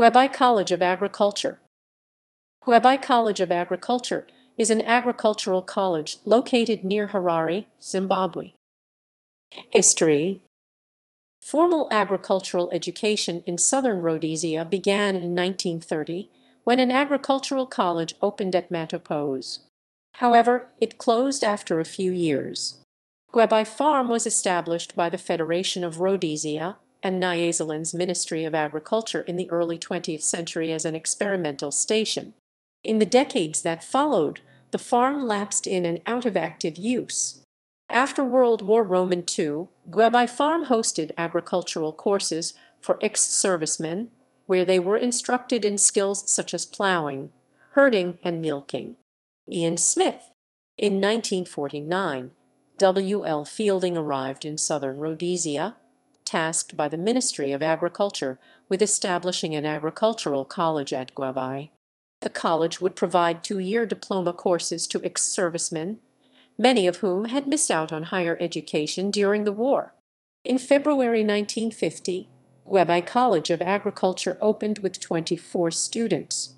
Gwebi College of Agriculture Gwebi College of Agriculture is an agricultural college located near Harare, Zimbabwe. History Formal agricultural education in southern Rhodesia began in 1930 when an agricultural college opened at Matopos. However, it closed after a few years. Gwebi Farm was established by the Federation of Rhodesia and Nyasaland's Ministry of Agriculture in the early 20th century as an experimental station. In the decades that followed, the farm lapsed in and out of active use. After World War Roman II, Gwebi Farm hosted agricultural courses for ex-servicemen, where they were instructed in skills such as plowing, herding, and milking. Ian Smith. In 1949, W. L. Fielding arrived in southern Rhodesia, tasked by the Ministry of Agriculture with establishing an agricultural college at Gwebi. The college would provide two-year diploma courses to ex-servicemen, many of whom had missed out on higher education during the war. In February 1950, Gwebi College of Agriculture opened with 24 students.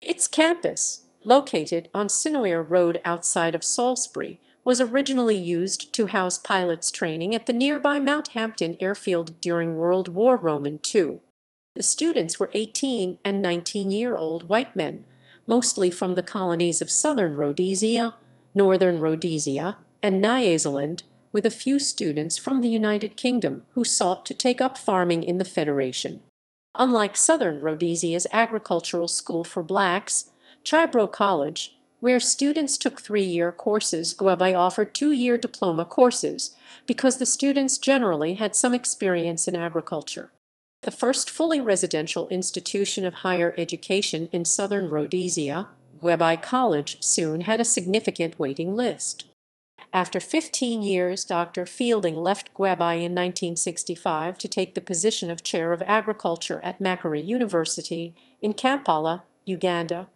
Its campus, located on Sinoia Road outside of Salisbury, was originally used to house pilots training at the nearby Mount Hampden airfield during World War Roman II. The students were 18 and 19-year-old white men, mostly from the colonies of southern Rhodesia, northern Rhodesia, and Nyasaland, with a few students from the United Kingdom who sought to take up farming in the Federation. Unlike southern Rhodesia's agricultural school for blacks, Chibero College, where students took three-year courses, Gwebi offered two-year diploma courses because the students generally had some experience in agriculture. The first fully residential institution of higher education in southern Rhodesia, Gwebi College soon had a significant waiting list. After 15 years, Dr. Fielding left Gwebi in 1965 to take the position of Chair of Agriculture at Makerere University in Kampala, Uganda.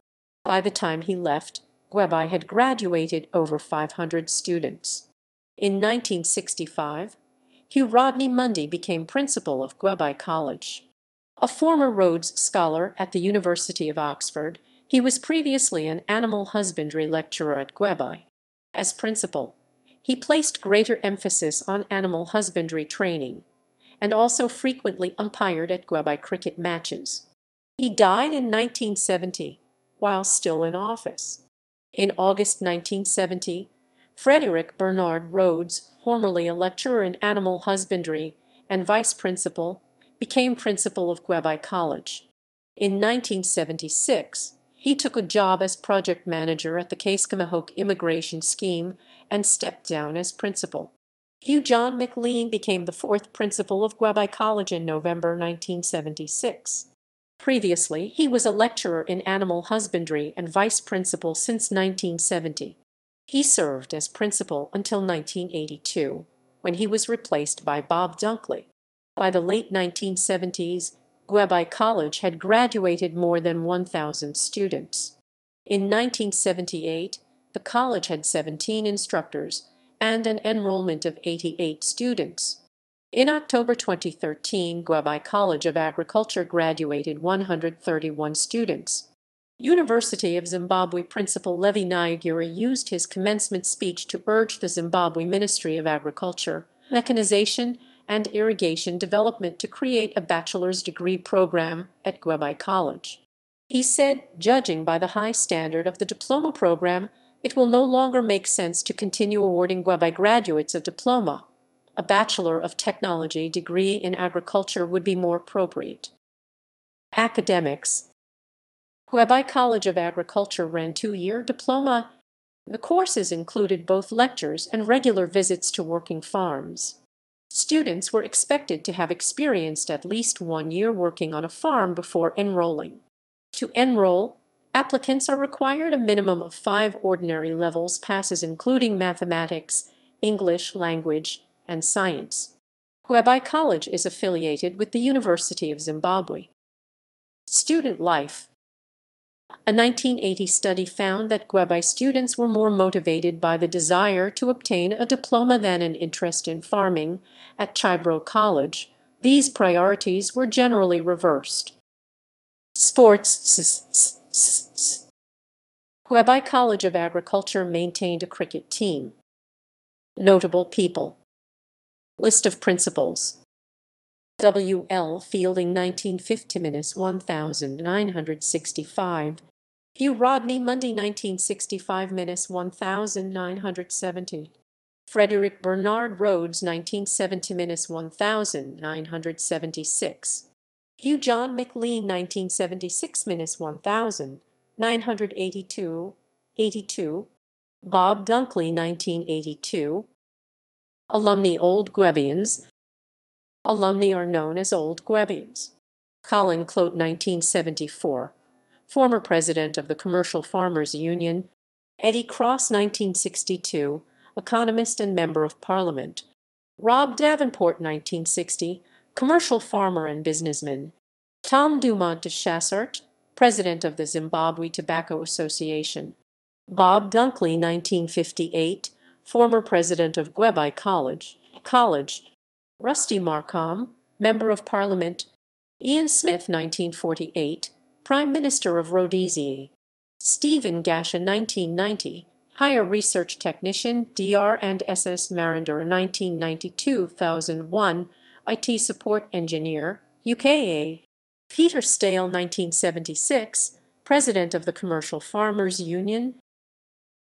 By the time he left, Gwebi had graduated over 500 students. In 1965, Hugh Rodney Mundy became principal of Gwebi College. A former Rhodes Scholar at the University of Oxford, he was previously an animal husbandry lecturer at Gwebi. As principal, he placed greater emphasis on animal husbandry training, and also frequently umpired at Gwebi cricket matches. He died in 1970, while still in office. In August 1970, Frederick Bernard Rhodes, formerly a lecturer in animal husbandry and vice principal, became principal of Gwebi College. In 1976, he took a job as project manager at the Kaskamahoke Immigration Scheme and stepped down as principal. Hugh John McLean became the fourth principal of Gwebi College in November 1976. Previously, he was a lecturer in animal husbandry and vice principal since 1970. He served as principal until 1982, when he was replaced by Bob Dunckley. By the late 1970s, Gwebi College had graduated more than 1,000 students. In 1978, the college had 17 instructors and an enrollment of 88 students. In October 2013, Gwebi College of Agriculture graduated 131 students. University of Zimbabwe Principal Levi Nyagura used his commencement speech to urge the Zimbabwe Ministry of Agriculture, Mechanization and Irrigation Development to create a bachelor's degree program at Gwebi College. He said, judging by the high standard of the diploma program, it will no longer make sense to continue awarding Gwebi graduates a diploma. A Bachelor of Technology degree in agriculture would be more appropriate. Academics Gwebi College of Agriculture ran two-year diploma. The courses included both lectures and regular visits to working farms. Students were expected to have experienced at least one year working on a farm before enrolling. To enroll, applicants are required a minimum of five ordinary levels passes including mathematics, English language, and science. Gwebi College is affiliated with the University of Zimbabwe. Student life a 1980 study found that Gwebi students were more motivated by the desire to obtain a diploma than an interest in farming. At Chibero College, these priorities were generally reversed. Sports Gwebi College of Agriculture maintained a cricket team. Notable people. List of principals. W. L. Fielding 1950-1965. Hugh Rodney Mundy 1965-1970. Frederick Bernard Rhodes 1970-1976. Hugh John McLean 1976-1000. 982, 82. Bob Dunckley 1982. Alumni Old Gwebians. Alumni are known as Old Gwebians. Colin Cloete 1974. Former president of the Commercial Farmers Union. Eddie Cross 1962. Economist and Member of Parliament. Rob Davenport 1960. Commercial farmer and businessman. Tom Dumont de Chassart, president of the Zimbabwe Tobacco Association. Bob Dunckley 1958, former president of Gwebi College. College. Rusty Markham, Member of Parliament. Ian Smith 1948, Prime Minister of Rhodesia. Stephen Gasha 1990, Higher Research Technician, DR and SS Marinder 1992-2001, IT Support Engineer, UKA. Peter Stale 1976, President of the Commercial Farmers Union,